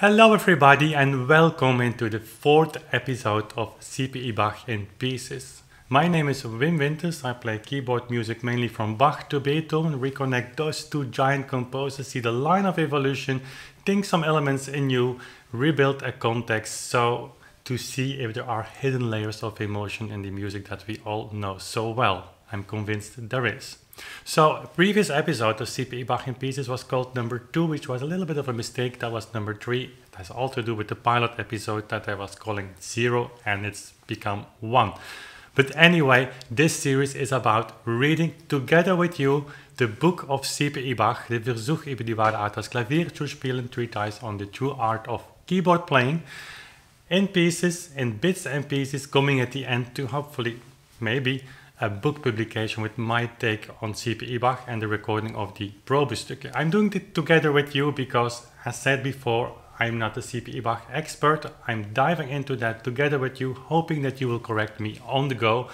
Hello everybody and welcome into the fourth episode of CPE Bach in Pieces. My name is Wim Winters, I play keyboard music mainly from Bach to Beethoven, reconnect those two giant composers, see the line of evolution, think some elements in you, rebuild a context so to see if there are hidden layers of emotion in the music that we all know so well. I'm convinced there is. So, previous episode of CPE Bach in Pieces was called number two, which was a little bit of a mistake. That was number three. It has all to do with the pilot episode that I was calling zero, and it's become one. But anyway, this series is about reading together with you the book of C.P.E. Bach, the Versuch über die wahre Art das Clavier zu spielen, treatise on the true art of keyboard playing, in pieces, in bits and pieces, coming at the end to hopefully, maybe, a book publication with my take on CPE Bach and the recording of the Probestukken. I'm doing it together with you because, as said before, I'm not a CPE Bach expert. I'm diving into that together with you, hoping that you will correct me on the go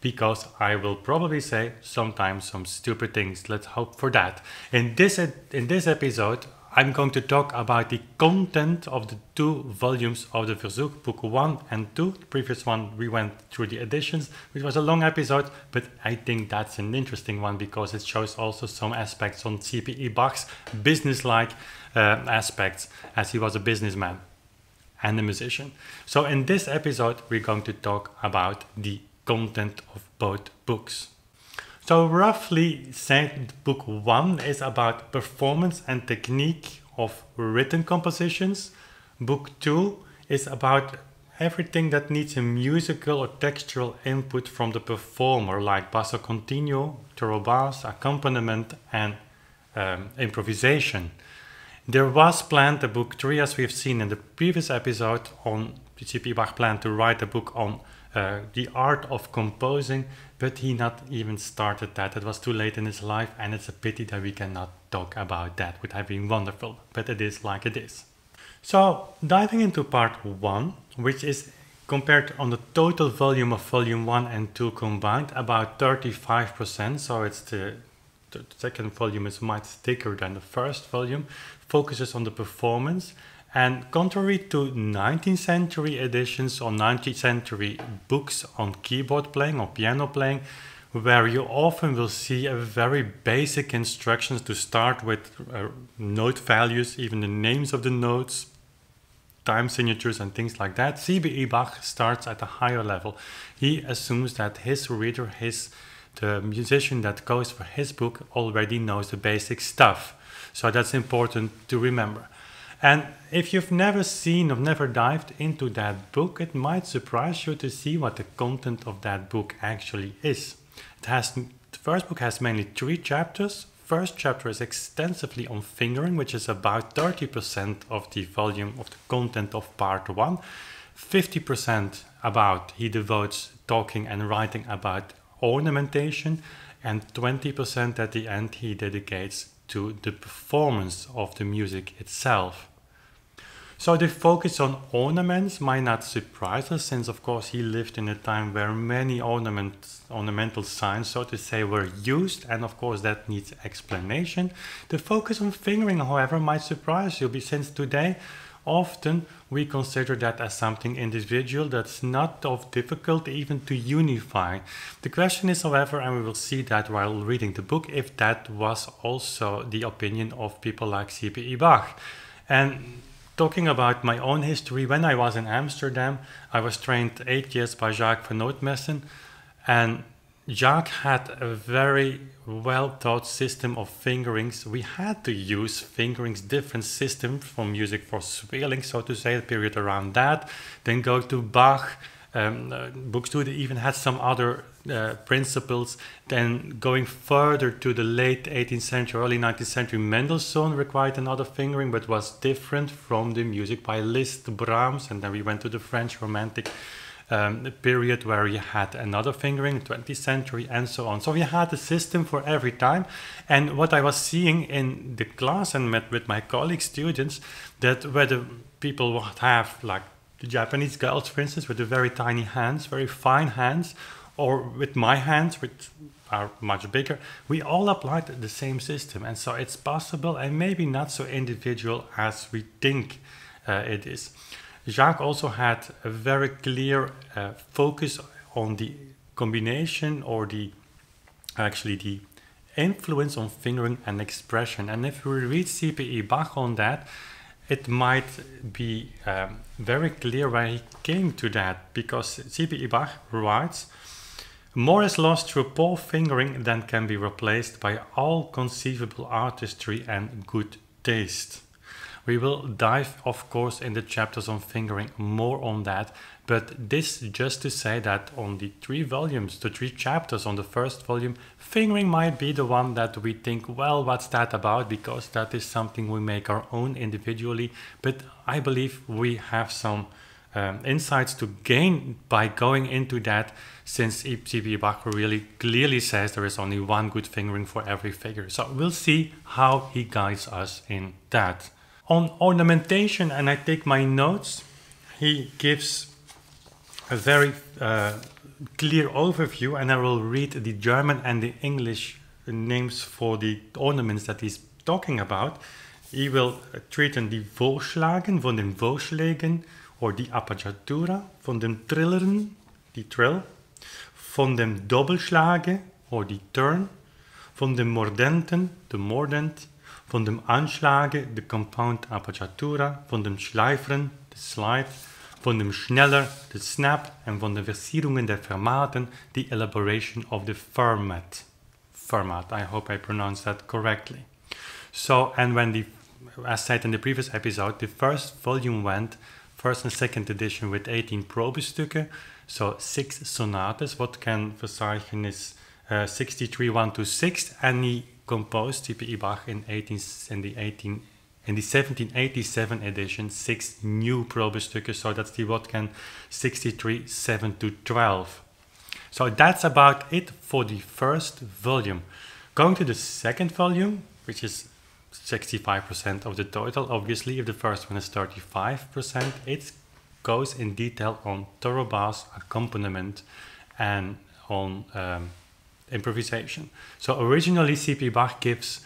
because I will probably say sometimes some stupid things. Let's hope for that. In this in this episode, I'm going to talk about the content of the two volumes of the Versuch, book 1 and 2. The previous one we went through the editions, which was a long episode, but I think that's an interesting one because it shows also some aspects on CPE Bach's business-like uh, aspects as he was a businessman and a musician. So in this episode, we're going to talk about the content of both books. So roughly book one is about performance and technique of written compositions. Book two is about everything that needs a musical or textual input from the performer, like basso continuo, thorough bass, accompaniment, and um, improvisation. There was planned a book three, as we have seen in the previous episode, on CPE Bach planned to write a book on uh, the art of composing, but he not even started that. It was too late in his life, and it's a pity that we cannot talk about that. Would have been wonderful, but it is like it is. So, diving into part one, which is compared on the total volume of volume one and two combined, about 35%. So, it's the, the second volume is much thicker than the first volume, focuses on the performance and contrary to 19th century editions or 19th century books on keyboard playing or piano playing, where you often will see a very basic instructions to start with uh, note values, even the names of the notes, time signatures and things like that. CPE Bach starts at a higher level. He assumes that his reader, his the musician that goes for his book already knows the basic stuff. So that's important to remember. And if you've never seen or never dived into that book, it might surprise you to see what the content of that book actually is. It has the first book has mainly three chapters. First chapter is extensively on fingering, which is about 30% of the volume of the content of part one. 50% about he devotes talking and writing about ornamentation, and 20% at the end he dedicates to the performance of the music itself. So the focus on ornaments might not surprise us since of course he lived in a time where many ornaments, ornamental signs so to say were used and of course that needs explanation. The focus on fingering however might surprise you since today often we consider that as something individual that's not of difficult even to unify. The question is however and we will see that while reading the book if that was also the opinion of people like C.P.E. Bach. And talking about my own history, when I was in Amsterdam, I was trained eight years by Jacques van Oortmerssen, and Jacques had a very well taught system of fingerings. We had to use fingerings, different system for music for Sweelinck, so to say, the period around that. Then go to Bach, um, uh, Buxtehude even had some other uh, principles. Then going further to the late 18th century, early 19th century, Mendelssohn required another fingering, but was different from the music by Liszt, Brahms, and then we went to the French Romantic um, period where you had another fingering, 20th century, and so on. So we had a system for every time. And what I was seeing in the class and met with my colleague students, that whether people would have like the Japanese girls, for instance, with the very tiny hands, very fine hands, or with my hands, which are much bigger, we all applied the same system. And so it's possible and maybe not so individual as we think uh, it is. Jacques also had a very clear uh, focus on the combination or the actually the influence on fingering and expression. And if we read C.P.E. Bach on that, it might be um, very clear where he came to that because C.P.E. Bach writes, more is lost through poor fingering than can be replaced by all conceivable artistry and good taste. We will dive, of course, in the chapters on fingering more on that, but this just to say that on the three volumes, the three chapters on the first volume, fingering might be the one that we think, well, what's that about? Because that is something we make our own individually. But I believe we have some um, insights to gain by going into that since E.P. Bach really clearly says there is only one good fingering for every figure. So we'll see how he guides us in that. On ornamentation, and I take my notes, he gives a very uh, clear overview, and I will read the German and the English names for the ornaments that he's talking about. He will treat on die Vorschlagen von den Vorschlägen or die Appoggiatura von den Trilleren, die Trill, von dem Doppelschlage or die Turn, von dem Mordenten, the Mordent, von dem Anschlage, de compound appoggiatura, von dem Schleifern, de slide, von dem Schneller, de snap, and von den Versierungen der Fermaten, the elaboration of the fermat. Format, I hope I pronounced that correctly. So, and when the, as said in the previous episode, the first volume went, first and second edition with 18 probestukken, so six sonatas, Wotquenne verzeichnen is uh, 63 1 to 6, and he composed C.P.E. Bach in 18 in the 18 in the 1787 edition six new probestukken, so that's the Wotquenne 63 7 to 12. So that's about it for the first volume. Going to the second volume, which is 65% of the total, obviously, if the first one is 35%, it goes in detail on bass accompaniment and on um, improvisation. So originally C.P. Bach gives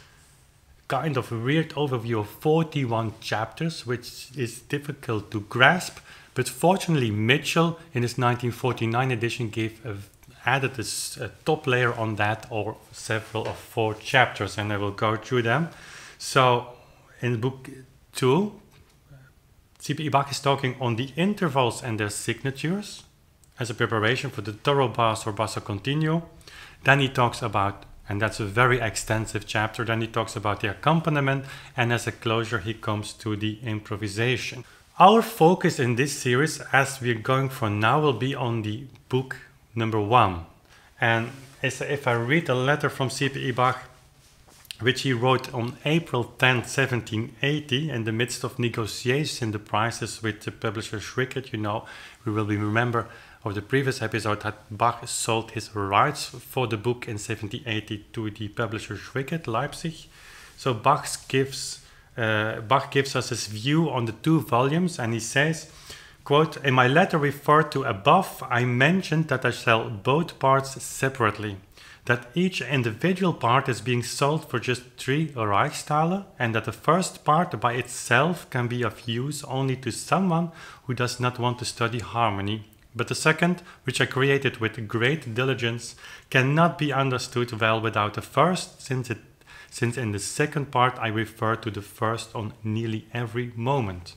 kind of a weird overview of 41 chapters, which is difficult to grasp. But fortunately, Mitchell in his 1949 edition gave a, added a, a top layer on that, or several of four chapters, and I will go through them. So in book two, C.P. Bach is talking on the intervals and their signatures as a preparation for the thorough bass or basso continuo. Then he talks about, and that's a very extensive chapter, then he talks about the accompaniment, and as a closure, he comes to the improvisation. Our focus in this series, as we're going for now, will be on the book number one. And if I read a letter from C.P.E. Bach, which he wrote on April 10, 1780, in the midst of negotiations the prices with the publisher Schwickert, you know, we will be remember of the previous episode that Bach sold his rights for the book in 1780 to the publisher Schwickert, Leipzig. So Bach gives, uh, Bach gives us his view on the two volumes and he says, quote, In my letter referred to above, I mentioned that I sell both parts separately, that each individual part is being sold for just three Reichstaler, and that the first part by itself can be of use only to someone who does not want to study harmony but the second, which I created with great diligence, cannot be understood well without the first, since, it, since in the second part I refer to the first on nearly every moment.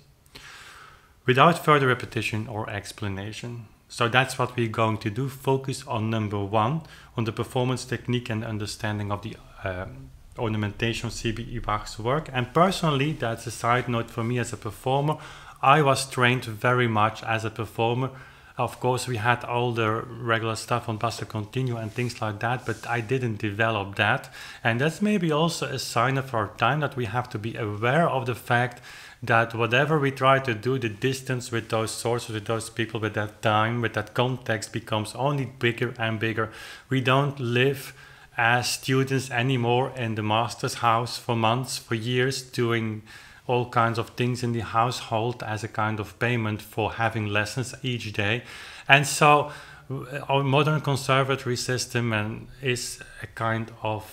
Without further repetition or explanation. So that's what we're going to do. Focus on number one, on the performance technique and understanding of the um, ornamentation of C.P.E. Bach's work. And personally, that's a side note for me as a performer. I was trained very much as a performer of course, we had all the regular stuff on Basso Continuo and things like that, but I didn't develop that. And that's maybe also a sign of our time that we have to be aware of the fact that whatever we try to do, the distance with those sources, with those people, with that time, with that context becomes only bigger and bigger. We don't live as students anymore in the master's house for months, for years, doing all kinds of things in the household as a kind of payment for having lessons each day. And so uh, our modern conservatory system and is a kind of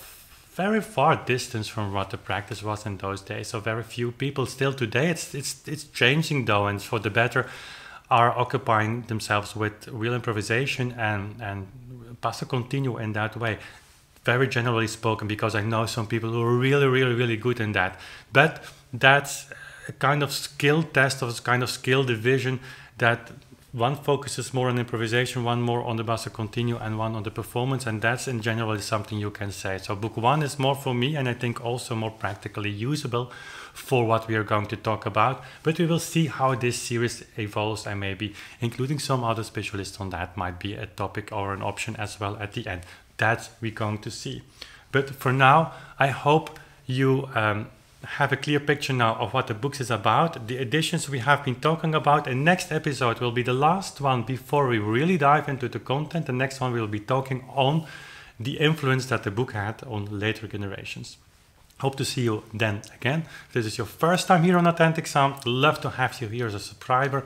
very far distance from what the practice was in those days. So very few people still today. It's it's it's changing though, and for the better, are occupying themselves with real improvisation and and basso continuo in that way. Very generally spoken, because I know some people who are really, really, really good in that. But that's a kind of skill test of a kind of skill division that one focuses more on improvisation, one more on the basso continuo, and one on the performance, and that's in general something you can say. So book one is more for me, and I think also more practically usable for what we are going to talk about. But we will see how this series evolves, and maybe including some other specialists on that might be a topic or an option as well at the end. That we're going to see. But for now, I hope you um, have a clear picture now of what the books is about, the editions we have been talking about. And next episode will be the last one before we really dive into the content. The next one we'll be talking on the influence that the book had on later generations. Hope to see you then again. If this is your first time here on Authentic Sound, love to have you here as a subscriber.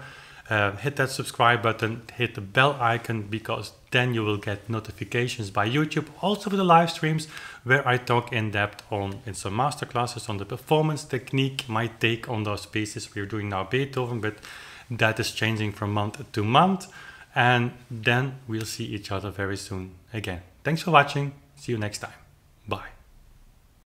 Uh, hit that subscribe button, hit the bell icon because then you will get notifications by YouTube, also for the live streams where I talk in depth on in some masterclasses on the performance technique, my take on those pieces. We're doing now Beethoven, but that is changing from month to month. And then we'll see each other very soon again. Thanks for watching. See you next time. Bye.